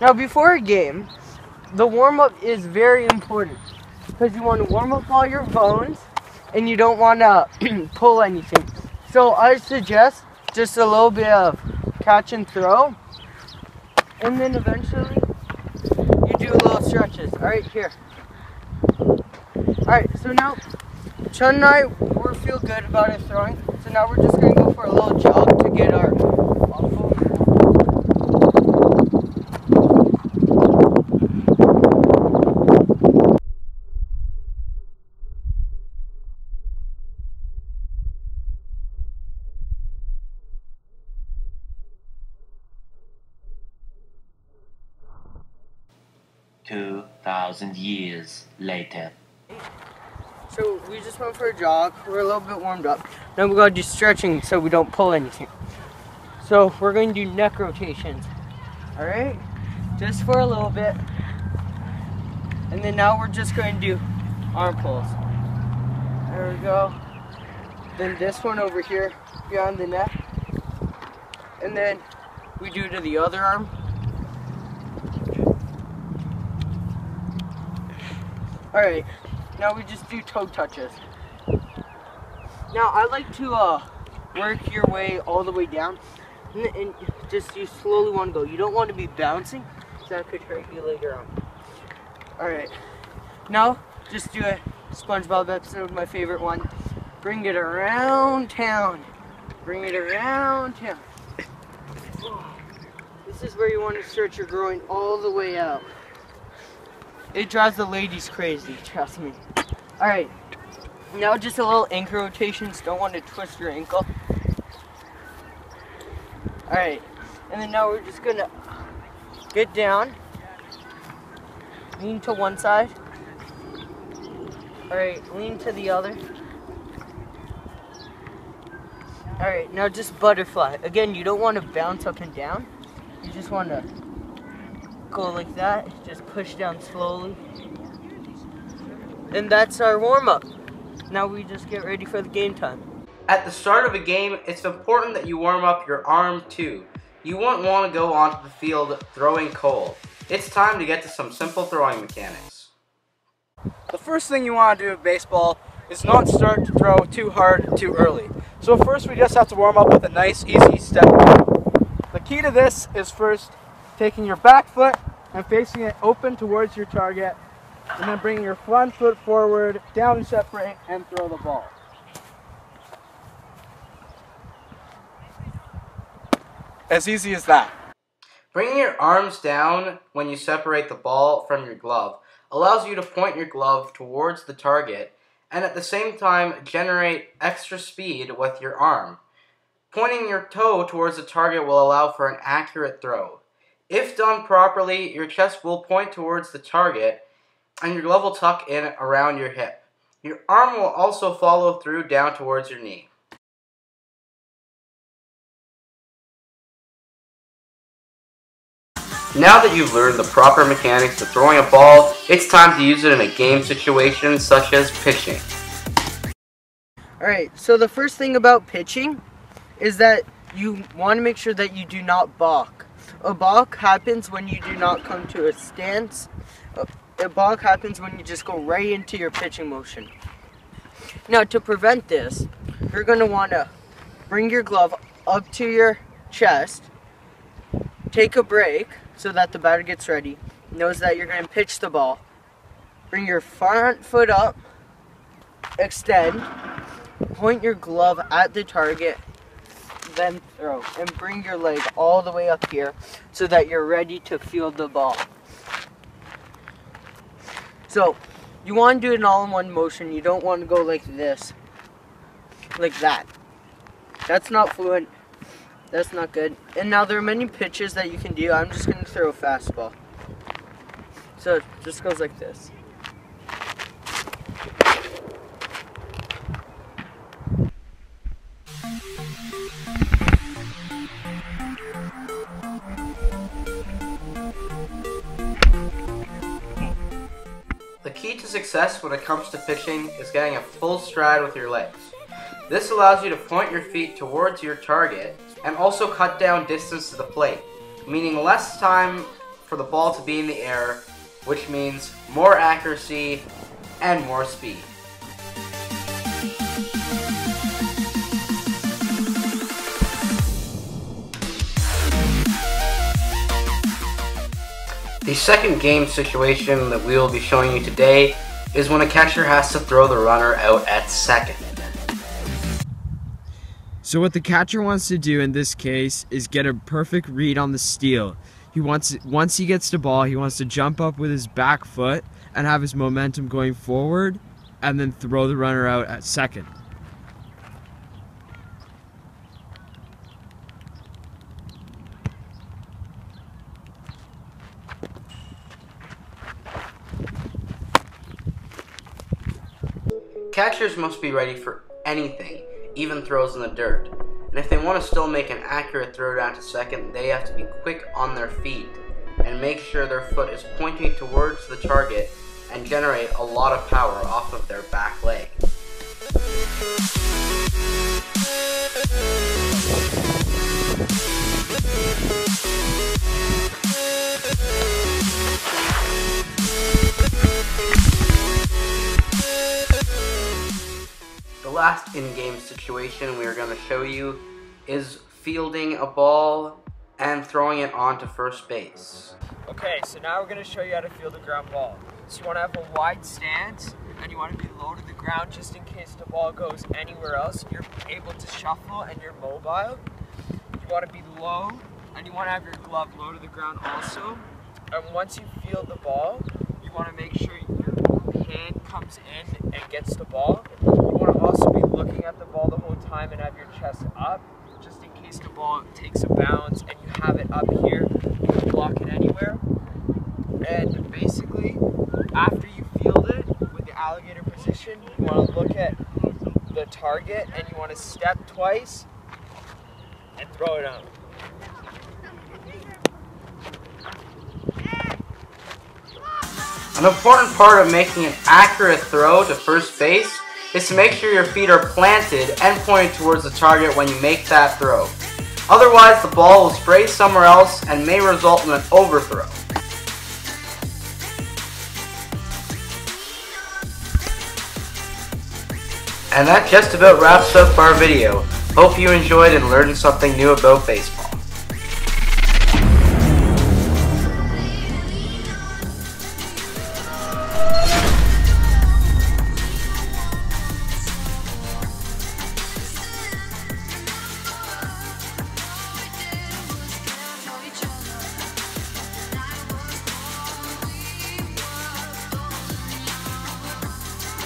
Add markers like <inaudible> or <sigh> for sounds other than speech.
Now, before a game, the warm up is very important because you want to warm up all your bones and you don't want to <clears throat> pull anything. So, I suggest just a little bit of catch and throw, and then eventually you do little stretches. All right, here. All right, so now Chun and I we feel good about our throwing. So now we're just gonna go for a little jog to get our Two thousand years later. So we just went for a jog. We're a little bit warmed up. Now we're gonna do stretching so we don't pull anything. So we're going to do neck rotations. All right, just for a little bit. And then now we're just going to do arm pulls. There we go. Then this one over here beyond the neck. And then we do to the other arm. All right, now we just do toe touches. Now I like to uh, work your way all the way down, and, and just you slowly want to go. You don't want to be bouncing, that could hurt you later on. All right, now just do a SpongeBob episode, my favorite one. Bring it around town. Bring it around town. This is where you want to stretch your groin all the way out. It drives the ladies crazy, trust me. Alright, now just a little ankle rotations. Don't want to twist your ankle. Alright, and then now we're just gonna get down, lean to one side. Alright, lean to the other. Alright, now just butterfly. Again, you don't want to bounce up and down. You just want to go like that. Just push down slowly. And that's our warm up. Now we just get ready for the game time. At the start of a game, it's important that you warm up your arm too. You won't want to go onto the field throwing cold. It's time to get to some simple throwing mechanics. The first thing you want to do with baseball is not start to throw too hard too early. So first we just have to warm up with a nice easy step. The key to this is first taking your back foot and facing it open towards your target and then bringing your front foot forward, down and separate and throw the ball. As easy as that. Bringing your arms down when you separate the ball from your glove allows you to point your glove towards the target and at the same time generate extra speed with your arm. Pointing your toe towards the target will allow for an accurate throw. If done properly, your chest will point towards the target and your glove will tuck in around your hip. Your arm will also follow through down towards your knee. Now that you've learned the proper mechanics to throwing a ball, it's time to use it in a game situation such as pitching. Alright, so the first thing about pitching is that you want to make sure that you do not balk. A balk happens when you do not come to a stance. A balk happens when you just go right into your pitching motion. Now, to prevent this, you're going to want to bring your glove up to your chest, take a break so that the batter gets ready, knows that you're going to pitch the ball, bring your front foot up, extend, point your glove at the target, then throw. And bring your leg all the way up here so that you're ready to field the ball. So, you want to do it all in one motion. You don't want to go like this. Like that. That's not fluent. That's not good. And now there are many pitches that you can do. I'm just going to throw a fastball. So, it just goes like this. To success when it comes to pitching is getting a full stride with your legs. This allows you to point your feet towards your target and also cut down distance to the plate, meaning less time for the ball to be in the air, which means more accuracy and more speed. The second game situation that we will be showing you today is when a catcher has to throw the runner out at second. So what the catcher wants to do in this case is get a perfect read on the steal. He wants once he gets the ball, he wants to jump up with his back foot and have his momentum going forward and then throw the runner out at second. Catchers must be ready for anything, even throws in the dirt. And if they want to still make an accurate throw down to second, they have to be quick on their feet and make sure their foot is pointing towards the target and generate a lot of power off of their back leg. Last in-game situation we are going to show you is fielding a ball and throwing it onto first base. Okay, so now we're going to show you how to field a ground ball. So you want to have a wide stance and you want to be low to the ground just in case the ball goes anywhere else. You're able to shuffle and you're mobile. You want to be low and you want to have your glove low to the ground also. And once you field the ball, want to make sure your hand comes in and gets the ball. You want to also be looking at the ball the whole time and have your chest up just in case the ball takes a bounce and you have it up here, you can block it anywhere. And basically, after you field it with the alligator position, you want to look at the target and you want to step twice and throw it out. An important part of making an accurate throw to first base is to make sure your feet are planted and pointed towards the target when you make that throw. Otherwise, the ball will spray somewhere else and may result in an overthrow. And that just about wraps up our video. Hope you enjoyed and learned something new about baseball.